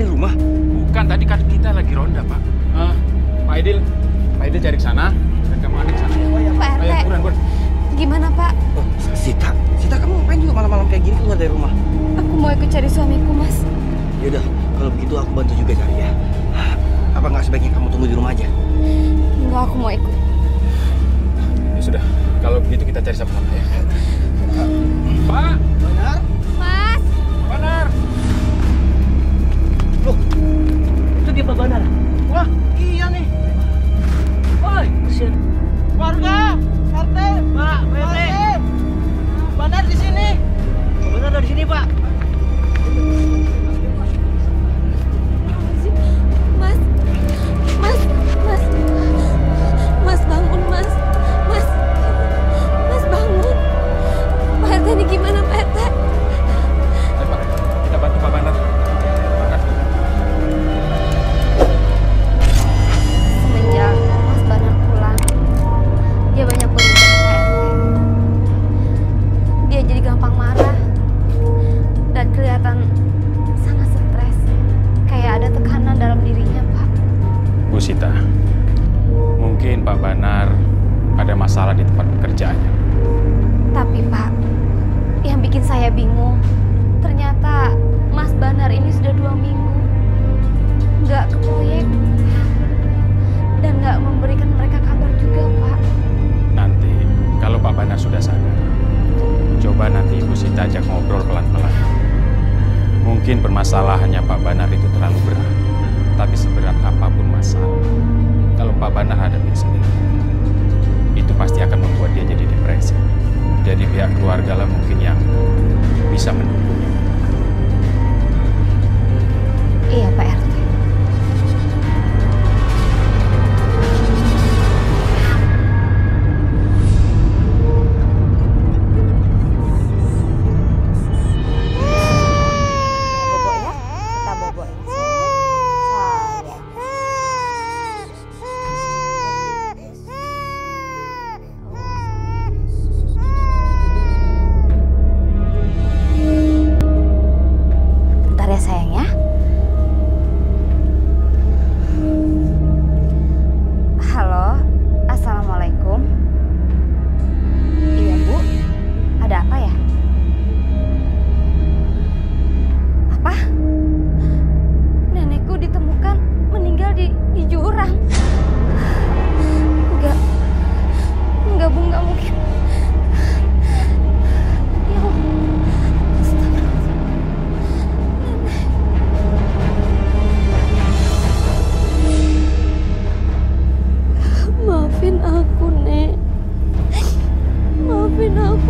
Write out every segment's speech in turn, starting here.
rumah? Bukan, tadi kan kita lagi ronda, Pak. Ah, Pak Aidil, Pak Aidil cari ke sana, dan kamu ada di sana. Pak Ayo, RT, buruan, buruan. gimana Pak? Oh, Sita. Sita, kamu ngapain juga malam-malam kayak gini keluar dari rumah? Aku mau ikut cari suamiku, Mas. Yaudah, kalau begitu aku bantu juga cari ya. Apa nggak sebaiknya kamu tunggu di rumah aja? Enggak, aku mau ikut. Ya sudah, kalau begitu kita cari sama-sama ya. Pak Banar ada masalah di tempat pekerjaannya. Tapi Pak, yang bikin saya bingung, ternyata Mas Banar ini sudah dua minggu nggak ke proyek dan nggak memberikan mereka kabar juga Pak. Nanti, kalau Pak Banar sudah sadar, coba nanti Ibu Sita ajak ngobrol pelan-pelan. Mungkin permasalahannya Pak Banar itu terlalu berat, tapi seberat apa pun masalah, kalau Pak Banar hadapi sendiri, itu pasti akan membuat dia jadi depresi. Jadi pihak keluarga lah mungkin yang bisa mendukungnya. Iya Pak RT.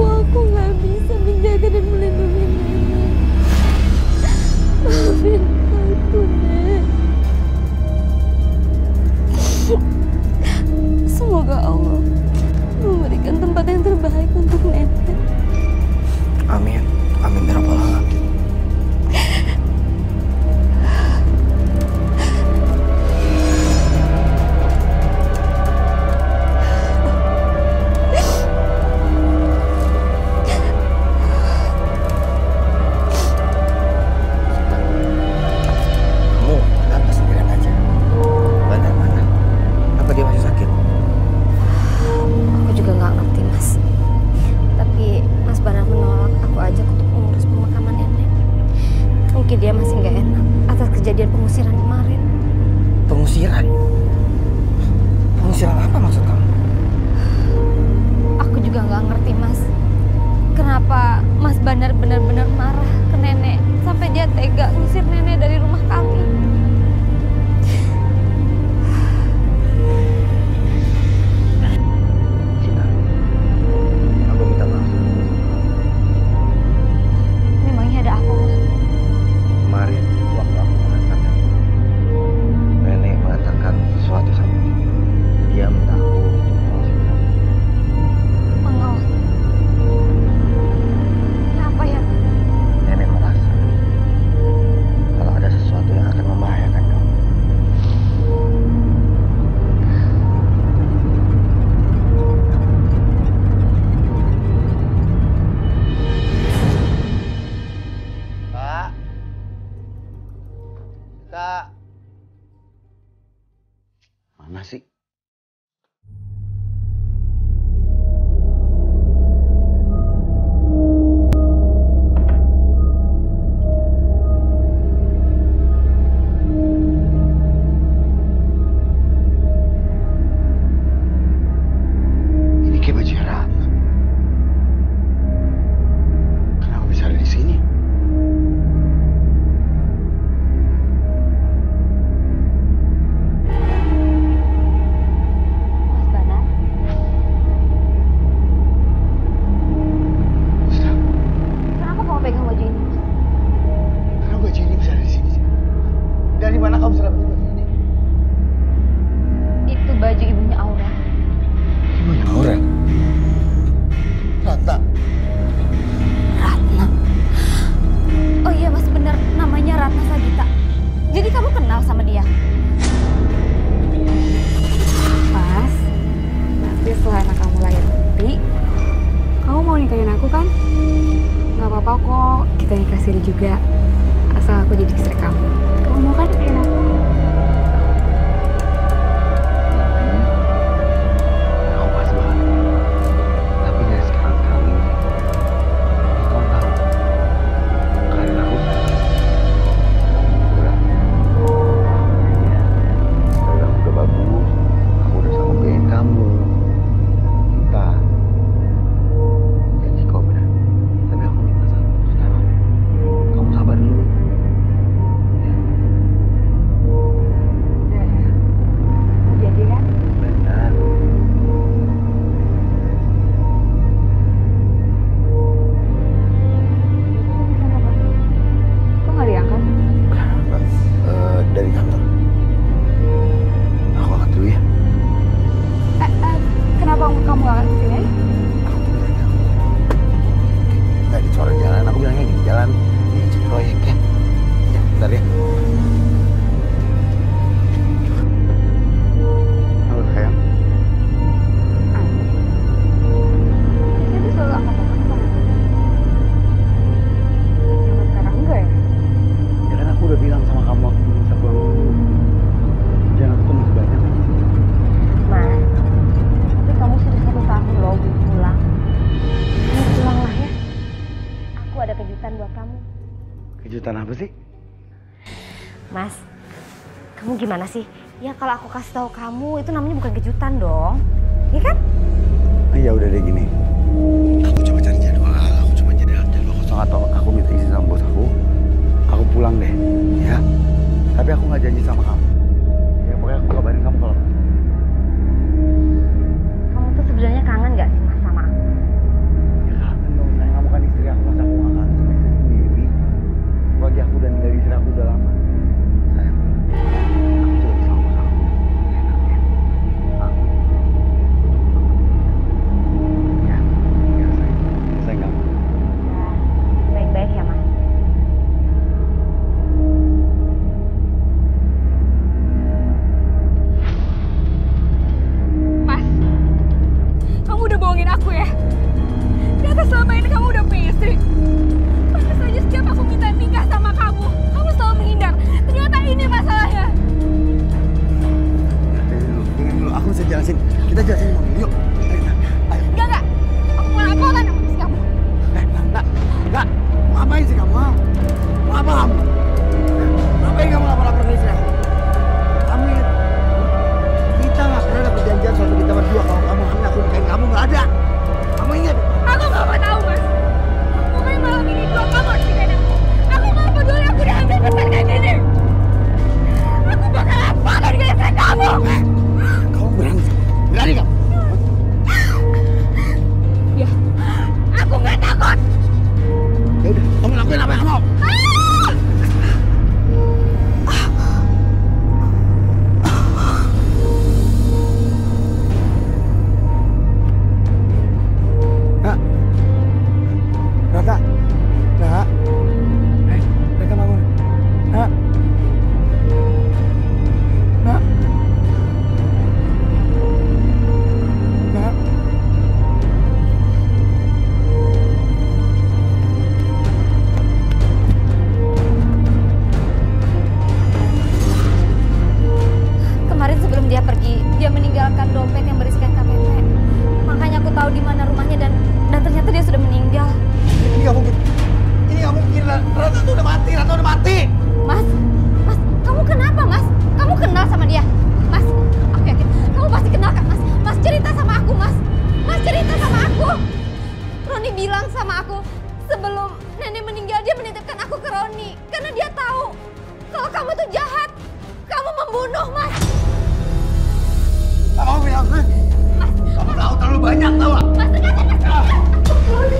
Maafin aku, aku kak. Mana sih? Kejutan apa sih? Mas, kamu gimana sih? Ya kalau aku kasih tahu kamu itu namanya bukan kejutan dong. Iya kan? Iya udah deh gini. Aku coba cari jadwal, aku coba cari jadwal kosong atau aku minta izin sama bos aku. Aku pulang deh, ya. Tapi aku nggak janji sama kamu. bohongin aku ya. Ternyata selama ini kamu udah punya istri. Pantas saja setiap aku minta nikah sama kamu, kamu selalu menghindar. Ternyata ini masalahnya. Dengerin dulu. Aku bisa jelasin. Kita jelasin mobil, yuk. Ayo. Enggak, enggak. Aku mau laporan sama kamu. Eh, enggak, enggak. Ngapain sih kamu? Mau apa kamu? Roni karena dia tahu kalau kamu tuh jahat. Kamu membunuh, Mas. Kamu bilang? Ya, Mas. Kamu tahu terlalu banyak, tahu Mas, enggak, enggak, enggak. Roni,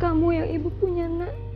kamu yang ibu punya nak.